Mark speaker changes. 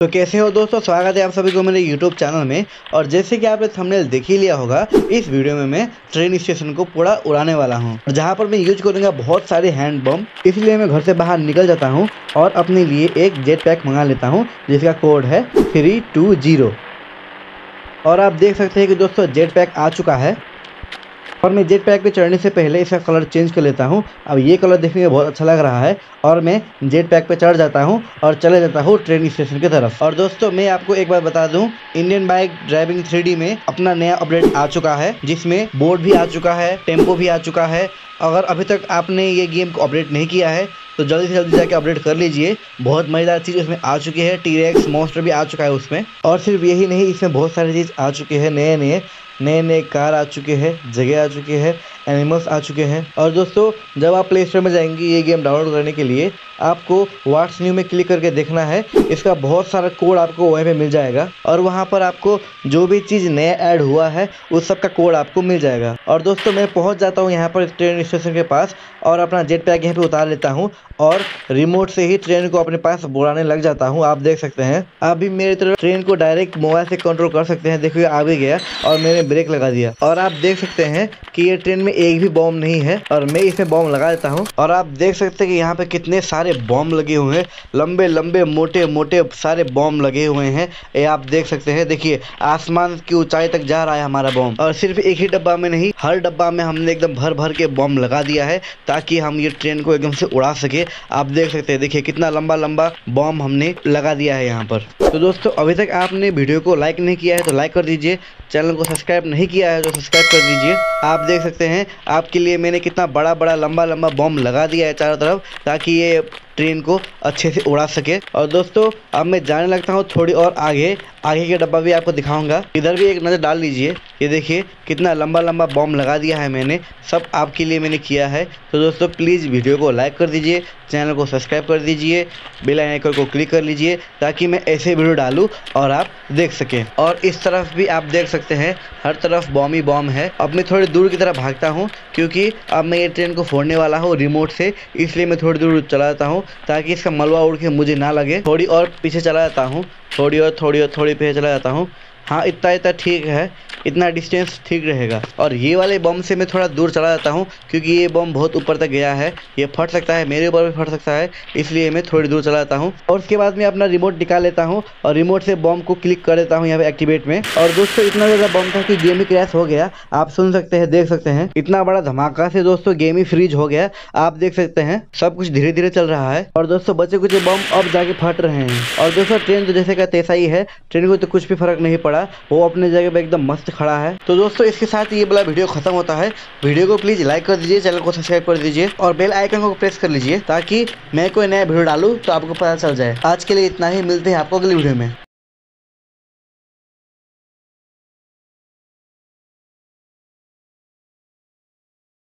Speaker 1: तो कैसे हो दोस्तों? स्वागत है आप सभी को मेरे YouTube चैनल में। और जैसे कि आपने थंबनेल देख ही लिया होगा, इस वीडियो में मैं ट्रेन स्टेशन को पूरा उड़ाने वाला हूँ। जहाँ पर मैं यूज़ करूँगा बहुत सारे हैंड बम इसलिए मैं घर से बाहर निकल जाता हूँ और अपने लिए एक जेट पैक मंगा लेता हूँ, जिसका कोड है थ्री और आप देख सकते हैं कि दोस्तों जेट पैक आ चुका है। और मैं जेट पैक पे चढ़ने से पहले इसका कलर चेंज कर लेता हूँ। अब ये कलर देखने में बहुत अच्छा लग रहा है और मैं जेट पैक पे चढ़ जाता हूँ और चले जाता हूँ ट्रेन स्टेशन की तरफ़। और दोस्तों, मैं आपको एक बार बता दूँ, इंडियन बाइक ड्राइविंग थ्री में अपना नया अपडेट आ चुका है, जिसमें बोर्ड भी आ चुका है, टेंपो भी आ चुका है। अगर अभी तक आपने ये गेम को अपडेट नहीं किया है तो जल्दी से जल्दी जाके अपडेट कर लीजिए। बहुत मज़ेदार चीज़ उसमें आ चुकी है टी रेक्स मोस्टर भी आ चुका है उसमें। और सिर्फ़ यही नहीं, इसमें बहुत सारी चीज़ आ चुके है नए नए नए नए कार आ चुके हैं, जगह आ चुके हैं एनिमल्स आ चुके हैं। और दोस्तों, जब आप प्ले स्टोर में जाएँगे ये गेम डाउनलोड करने के लिए आपको व्हाट्स न्यू में क्लिक करके देखना है। इसका बहुत सारा कोड आपको वहीं पे मिल जाएगा। और वहाँ पर आपको जो भी चीज़ नया ऐड हुआ है, उस सब का कोड आपको मिल जाएगा। और दोस्तों, मैं पहुँच जाता हूँ यहाँ पर ट्रेन स्टेशन के पास और अपना जेट पैक यहाँ पे उतार लेता हूँ और रिमोट से ही ट्रेन को अपने पास बुलाने लग जाता हूँ। आप देख सकते हैं। आप भी मेरी तरफ़ ट्रेन को डायरेक्ट मोबाइल से कंट्रोल कर सकते हैं। देखिए, आ भी गया और मैंने ब्रेक लगा दिया। और आप देख सकते हैं कि ये ट्रेन में एक भी बॉम्ब नहीं है और मैं इसमें बॉम्ब लगा देता हूँ। और आप देख सकते हैं कि यहाँ पे कितने सारे बॉम्ब लगे हुए हैं। लंबे लंबे, मोटे मोटे सारे बॉम्ब लगे हुए हैं। ये आप देख सकते हैं, देखिए, आसमान की ऊंचाई तक जा रहा है हमारा बॉम्ब और सिर्फ़ एक ही डब्बा में नहीं, हर डब्बा में हमने एकदम भर भर के बॉम्ब लगा दिया है, ताकि हम ये ट्रेन को एकदम से उड़ा सके। आप देख सकते हैं, देखिए, कितना लंबा लंबा बॉम्ब हमने लगा दिया है यहाँ पर। तो दोस्तों, अभी तक आपने वीडियो को लाइक नहीं किया है तो लाइक कर दीजिए। चैनल को सब्सक्राइब नहीं किया है तो सब्सक्राइब कर दीजिए। आप देख सकते हैं, आपके लिए मैंने कितना बड़ा बड़ा लंबा लंबा बॉम्ब लगा दिया है चारों तरफ़, ताकि ये ट्रेन को अच्छे से उड़ा सके। और दोस्तों, अब मैं जाने लगता हूँ थोड़ी और आगे। आगे के डब्बा भी आपको दिखाऊँगा। इधर भी एक नज़र डाल लीजिए। ये देखिए, कितना लंबा लंबा बॉम्ब लगा दिया है मैंने। सब आपके लिए मैंने किया है। तो दोस्तों, प्लीज़ वीडियो को लाइक कर दीजिए, चैनल को सब्सक्राइब कर दीजिए, बेल आइकन को क्लिक कर लीजिए, ताकि मैं ऐसे वीडियो डालूँ और आप देख सकें। और इस तरफ़ भी आप देख सकते हैं, हर तरफ़ बॉम ही बॉम है। अब मैं थोड़ी दूर की तरफ़ भागता हूँ, क्योंकि अब मैं ये ट्रेन को फोड़ने वाला हूँ रिमोट से, इसलिए मैं थोड़ी दूर चला जाता हूँ। ताकि इसका मलबा उड़ के मुझे ना लगे। थोड़ी और पीछे चला जाता हूँ। थोड़ी और थोड़ी और, थोड़ी पीछे चला जाता हूँ। हाँ इतना इतना ठीक है, इतना डिस्टेंस ठीक रहेगा। और ये वाले बम से मैं थोड़ा दूर चला जाता हूँ, क्योंकि ये बम बहुत ऊपर तक गया है, ये फट सकता है, मेरे ऊपर भी फट सकता है, इसलिए मैं थोड़ी दूर चला जाता हूँ। और उसके बाद मैं अपना रिमोट निकाल लेता हूँ, और रिमोट से बम को क्लिक कर देता हूँ यहाँ पे एक्टिवेट में। और दोस्तों, इतना ज़्यादा बम था कि गेम ही क्रैश हो गया। आप सुन सकते हैं, देख सकते हैं, इतना बड़ा धमाका से दोस्तों गेम ही फ्रीज हो गया। आप देख सकते हैं, सब कुछ धीरे धीरे चल रहा है। और दोस्तों बच्चे कुछ बम अब जाके फट रहे हैं। और दोस्तों ट्रेन तो जैसे का तैसा ही है ट्रेन को तो कुछ भी फ़र्क नहीं पड़ा वो अपने जगह पे एकदम मस्त खड़ा है। तो दोस्तों, इसके साथ ये वाला वीडियो खत्म होता है। वीडियो को प्लीज़ लाइक कर दीजिए, चैनल को सब्सक्राइब कर दीजिए और बेल आइकन को प्रेस कर लीजिए ताकि मैं कोई नया वीडियो डालू तो आपको पता चल जाए। आज के लिए इतना ही, मिलते हैं आपको अगले वीडियो में।